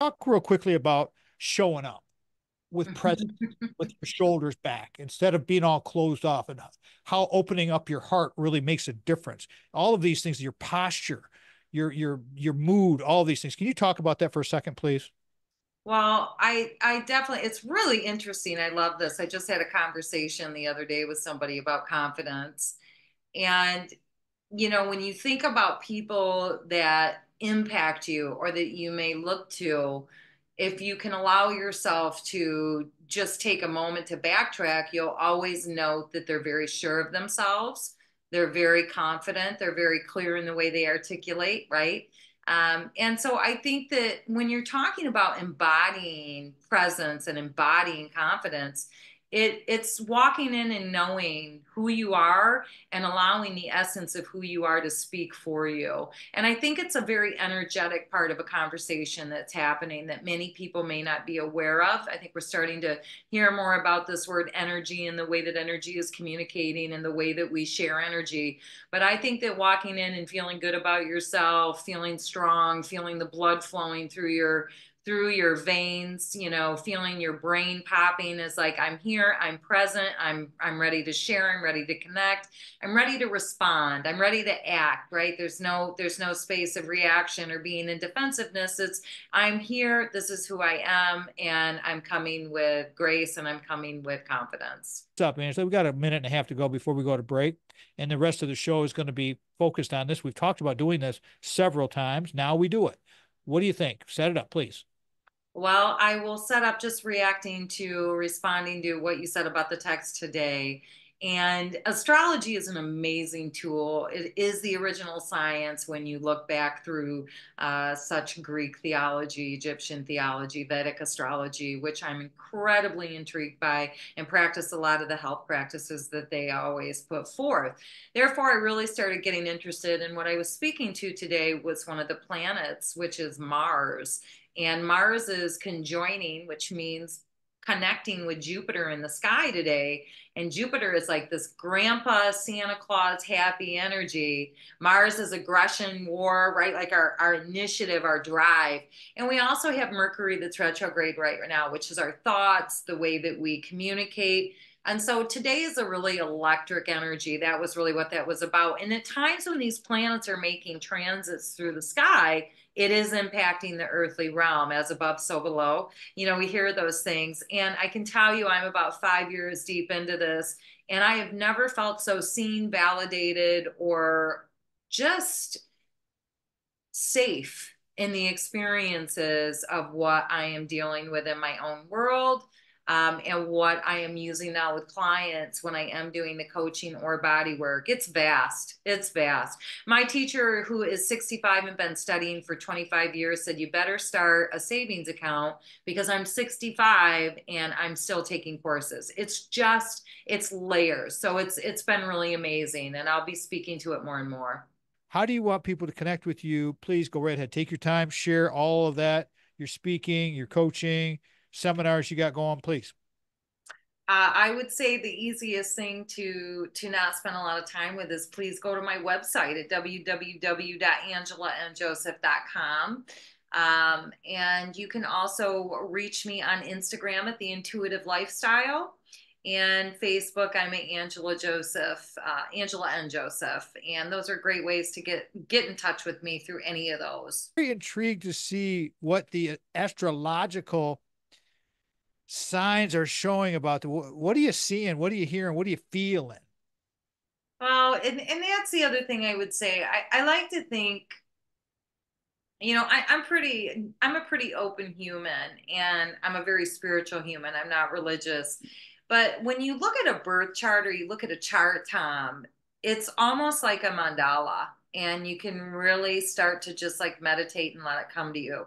talk real quickly about showing up with presence, with your shoulders back, instead of being all closed off, and how opening up your heart really makes a difference. All of these things, your posture, your your your mood, all these things. Can you talk about that for a second, please? Well, I I definitely it's really interesting. I love this. I just had a conversation the other day with somebody about confidence. And you know, when you think about people that impact you or that you may look to, if you can allow yourself to just take a moment to backtrack, you'll always note that they're very sure of themselves. They're very confident. They're very clear in the way they articulate, right? Um, and so I think that when you're talking about embodying presence and embodying confidence, it it's walking in and knowing who you are and allowing the essence of who you are to speak for you. And i think it's a very energetic part of a conversation that's happening that many people may not be aware of. I think we're starting to hear more about this word energy and the way that energy is communicating and the way that we share energy. But i think that walking in and feeling good about yourself feeling strong feeling the blood flowing through your through your veins you know feeling your brain popping is like i'm here i'm present i'm i'm ready to share i'm ready to connect i'm ready to respond i'm ready to act right? There's no there's no space of reaction or being in defensiveness. It's i'm here this is who i am and i'm coming with grace and i'm coming with confidence. What's up so we've got a minute and a half to go before we go to break and the rest of the show is going to be focused on this. We've talked about doing this several times. Now we do it. What do you think? Set it up please well, I will set up just reacting to responding to what you said about the text today. And astrology is an amazing tool. It is the original science when you look back through uh, such Greek theology, Egyptian theology, Vedic astrology, which I'm incredibly intrigued by and practice a lot of the health practices that they always put forth. Therefore, I really started getting interested in what I was speaking to today was one of the planets, which is Mars. And Mars is conjoining, which means connecting with Jupiter in the sky today. And Jupiter is like this grandpa Santa Claus happy energy. Mars is aggression, war, right? Like our, our initiative, our drive. And we also have Mercury that's retrograde right now, which is our thoughts, the way that we communicate. And so today is a really electric energy. That was really what that was about. And at times when these planets are making transits through the sky, it is impacting the earthly realm as above so below. You know we hear those things and i can tell you i'm about five years deep into this and i have never felt so seen validated or just safe in the experiences of what i am dealing with in my own world um, and what I am using now with clients when I am doing the coaching or body work. It's vast. It's vast. My teacher, who is 65 and been studying for 25 years, said, You better start a savings account because I'm 65 and I'm still taking courses. It's just, it's layers. So it's it's been really amazing. And I'll be speaking to it more and more. How do you want people to connect with you? Please go right ahead. Take your time, share all of that. Your speaking, your coaching, seminars you got going, please? Uh, I would say the easiest thing to to not spend a lot of time with is please go to my website at www.angelanjoseph.com. Um, and you can also reach me on Instagram at the Intuitive Lifestyle and Facebook. I'm at Angela Joseph, uh, Angela and Joseph, and those are great ways to get get in touch with me through any of those. Very intrigued to see what the astrological signs are showing about the what are you seeing? What are you hearing? What are you feeling? Well and, and that's the other thing i would say. I, I like to think you know I, i'm pretty i'm a pretty open human and i'm a very spiritual human. I'm not religious. But when you look at a birth chart or you look at a chart tom it's almost like a mandala and you can really start to just like meditate and let it come to you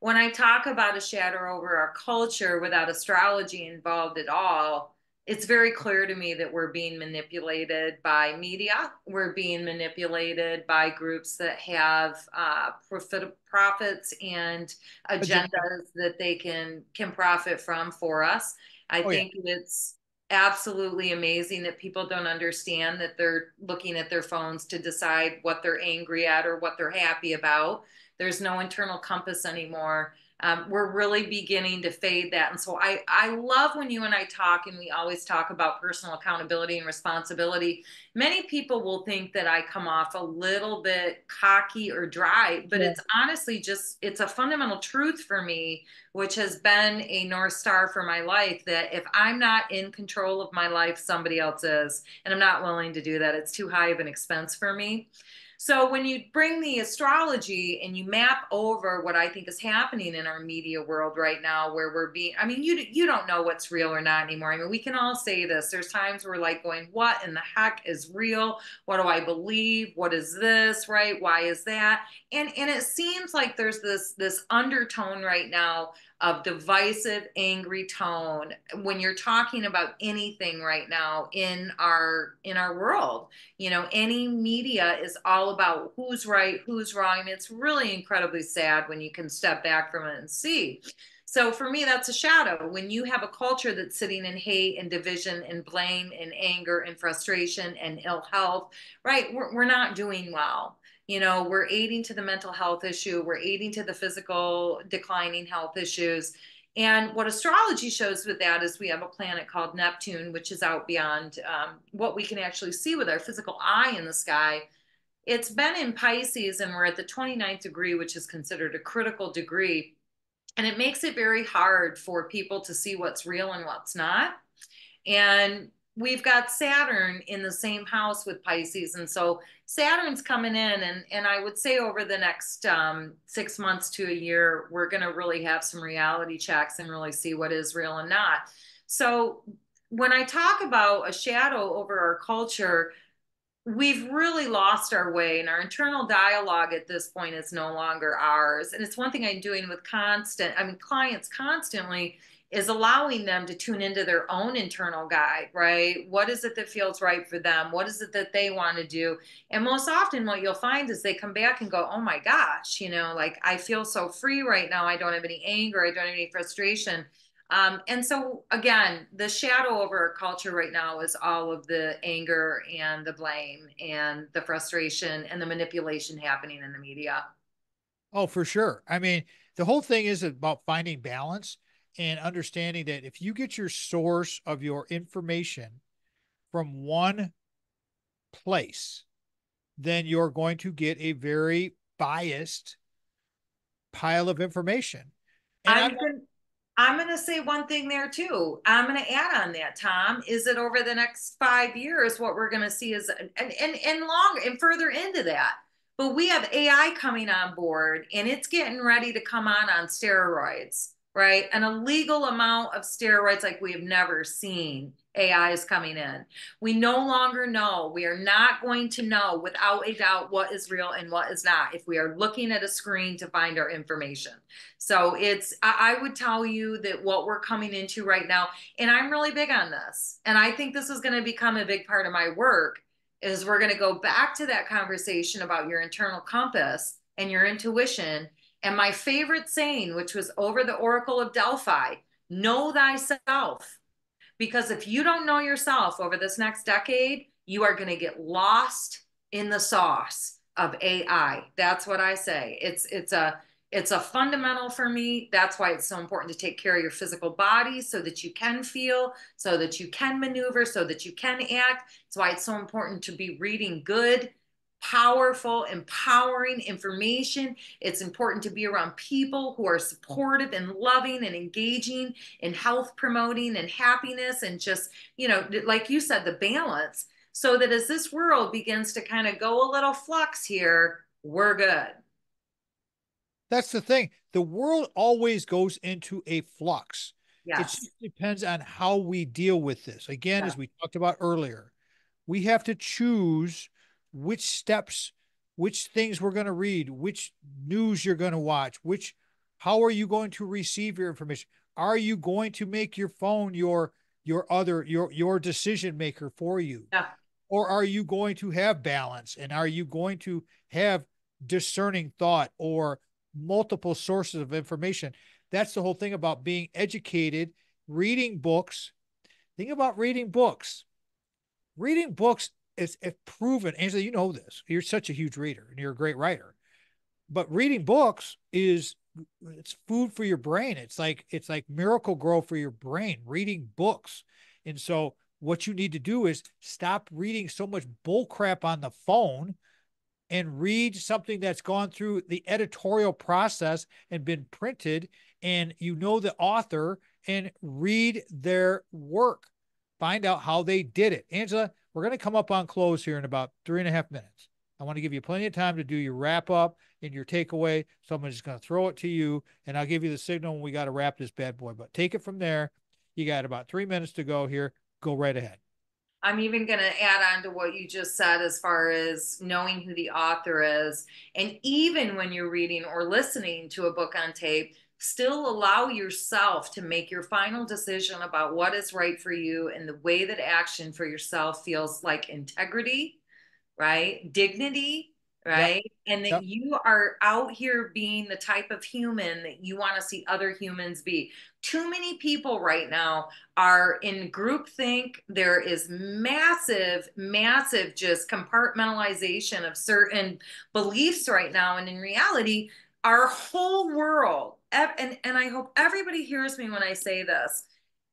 when I talk about a shadow over our culture without astrology involved at all, it's very clear to me that we're being manipulated by media. We're being manipulated by groups that have uh, profit, profits and agendas that they can can profit from for us. I oh, think yeah. it's absolutely amazing that people don't understand that they're looking at their phones to decide what they're angry at or what they're happy about there's no internal compass anymore. um, we're really beginning to fade that. And so I, I love when you and I talk, and we always talk about personal accountability and responsibility. Many people will think that I come off a little bit cocky or dry, but yeah. it's honestly just, it's a fundamental truth for me, which has been a North Star for my life that if I'm not in control of my life, somebody else is. And I'm not willing to do that. It's too high of an expense for me. So when you bring the astrology and you map over what I think is happening in our media world right now, where we're being, I mean, you you don't know what's real or not anymore. I mean, we can all say this. There's times we're like going, "What in the heck is real? What do I believe? What is this? Right? Why is that?" And and it seems like there's this this undertone right now of divisive, angry tone when you're talking about anything right now in our in our world. You know, any media is all about who's right, who's wrong. And it's really incredibly sad when you can step back from it and see. So for me, that's a shadow. When you have a culture that's sitting in hate and division and blame and anger and frustration and ill health, right? We're, we're not doing well you know we're aiding to the mental health issue we're aiding to the physical declining health issues. And what astrology shows with that is we have a planet called neptune which is out beyond um, what we can actually see with our physical eye in the sky. It's been in pisces and we're at the 29th degree which is considered a critical degree. And it makes it very hard for people to see what's real and what's not. And we've got Saturn in the same house with Pisces. And so Saturn's coming in, and, and I would say over the next um, six months to a year, we're going to really have some reality checks and really see what is real and not. So when I talk about a shadow over our culture, we've really lost our way and our internal dialogue at this point is no longer ours and it's one thing i'm doing with constant i mean clients constantly is allowing them to tune into their own internal guide, right? What is it that feels right for them? What is it that they want to do? And most often, what you'll find is they come back and go, Oh my gosh, you know, like I feel so free right now. I don't have any anger. I don't have any frustration. Um, and so, again, the shadow over our culture right now is all of the anger and the blame and the frustration and the manipulation happening in the media. Oh, for sure. I mean, the whole thing is about finding balance and understanding that if you get your source of your information from one place, then you're going to get a very biased pile of information. And I'm, I'm, I'm going to say one thing there too. I'm going to add on that, Tom. Is that over the next five years, what we're going to see is, and, and, and longer and further into that, but we have AI coming on board and it's getting ready to come on on steroids right? An illegal amount of steroids like we have never seen. AI is coming in. We no longer know. We are not going to know without a doubt what is real and what is not if we are looking at a screen to find our information. So it's, I, would tell you that what we're coming into right now, and I'm really big on this, and I think this is going to become a big part of my work, is we're going to go back to that conversation about your internal compass and your intuition and my favorite saying, which was over the Oracle of Delphi know thyself. Because if you don't know yourself over this next decade, you are going to get lost in the sauce of AI. That's what I say. It's it's a it's a fundamental for me. That's why it's so important to take care of your physical body so that you can feel, so that you can maneuver, so that you can act. It's why it's so important to be reading good powerful, empowering information. It's important to be around people who are supportive and loving and engaging in health promoting and happiness and just, you know, like you said, the balance. So that as this world begins to kind of go a little flux here, we're good. That's the thing. The world always goes into a flux. Yes. It just depends on how we deal with this. Again, yeah. as we talked about earlier, we have to choose which steps, which things we're going to read, which news you're going to watch, which how are you going to receive your information? Are you going to make your phone your your other your your decision maker for you? Yeah. Or are you going to have balance and are you going to have discerning thought or multiple sources of information? That's the whole thing about being educated, reading books. Think about reading books. Reading books it's, it's proven, Angela, you know this. You're such a huge reader and you're a great writer. but reading books is it's food for your brain. It's like it's like Miracle-Gro for your brain, reading books. And so what you need to do is stop reading so much bull crap on the phone and read something that's gone through the editorial process and been printed and you know the author and read their work find out how they did it angela we're going to come up on close here in about three and a half minutes. I want to give you plenty of time to do your wrap up and your takeaway. So i'm just going to throw it to you and i'll give you the signal when we got to wrap this bad boy. But take it from there. You got about three minutes to go here. Go right ahead. I'm even going to add on to what you just said as far as knowing who the author is. And even when you're reading or listening to a book on tape, still allow yourself to make your final decision about what is right for you and the way that action for yourself feels like integrity, right? Dignity, right? Yep. And that yep. you are out here being the type of human that you want to see other humans be. Too many people right now are in groupthink. There is massive, massive just compartmentalization of certain beliefs right now. And in reality, our whole world, and, and I hope everybody hears me when I say this.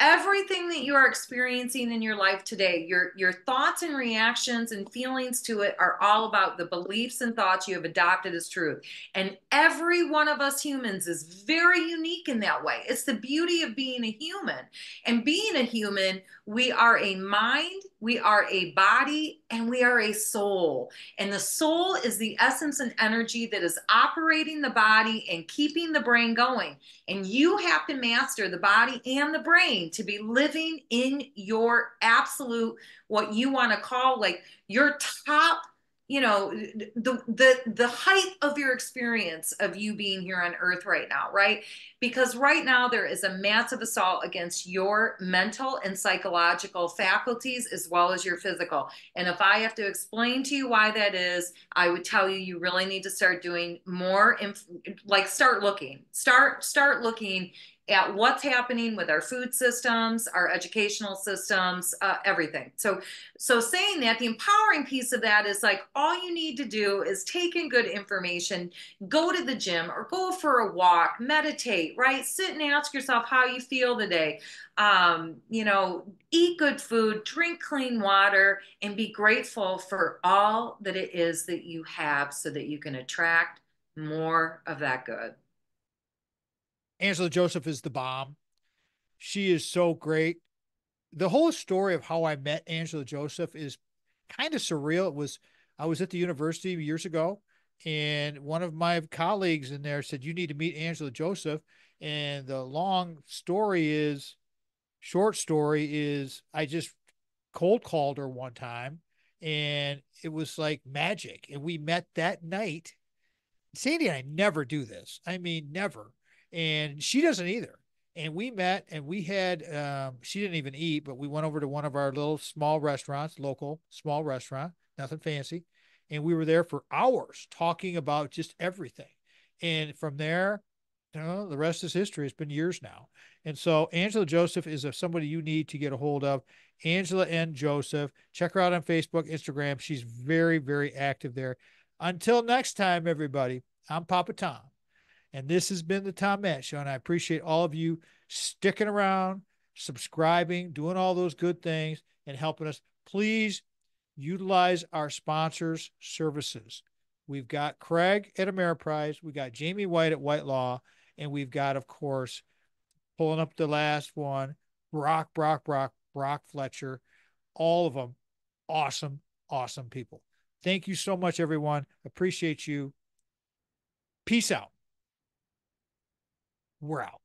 Everything that you are experiencing in your life today your your thoughts and reactions and feelings to it are all about the beliefs and thoughts you have adopted as truth. And every one of us humans is very unique in that way. It's the beauty of being a human. And being a human we are a mind we are a body and we are a soul. And the soul is the essence and energy that is operating the body and keeping the brain going. And you have to master the body and the brain to be living in your absolute, what you want to call like your top you know the the the height of your experience of you being here on earth right now right? Because right now there is a massive assault against your mental and psychological faculties as well as your physical. And if i have to explain to you why that is i would tell you you really need to start doing more inf- like start looking start start looking at what's happening with our food systems, our educational systems, uh, everything. So, so saying that, the empowering piece of that is like all you need to do is take in good information, go to the gym or go for a walk, meditate, right? Sit and ask yourself how you feel today. Um, you know, eat good food, drink clean water, and be grateful for all that it is that you have so that you can attract more of that good. Angela Joseph is the bomb. She is so great. The whole story of how I met Angela Joseph is kind of surreal. It was I was at the university years ago, and one of my colleagues in there said, You need to meet Angela Joseph. And the long story is, short story is, I just cold called her one time, and it was like magic. And we met that night. Sandy and I never do this. I mean, never and she doesn't either. And we met and we had, um, she didn't even eat, but we went over to one of our little small restaurants, local small restaurant, nothing fancy. And we were there for hours talking about just everything. And from there, you know, the rest is history. It's been years now. And so Angela Joseph is somebody you need to get a hold of. Angela N. Joseph. Check her out on Facebook, Instagram. She's very, very active there. Until next time, everybody, I'm Papa Tom. And this has been the Tom Matt Show. And I appreciate all of you sticking around, subscribing, doing all those good things, and helping us. Please utilize our sponsors' services. We've got Craig at Ameriprise, we got Jamie White at White Law, and we've got, of course, pulling up the last one, Brock, Brock, Brock, Brock Fletcher. All of them awesome, awesome people. Thank you so much, everyone. Appreciate you. Peace out. We're out.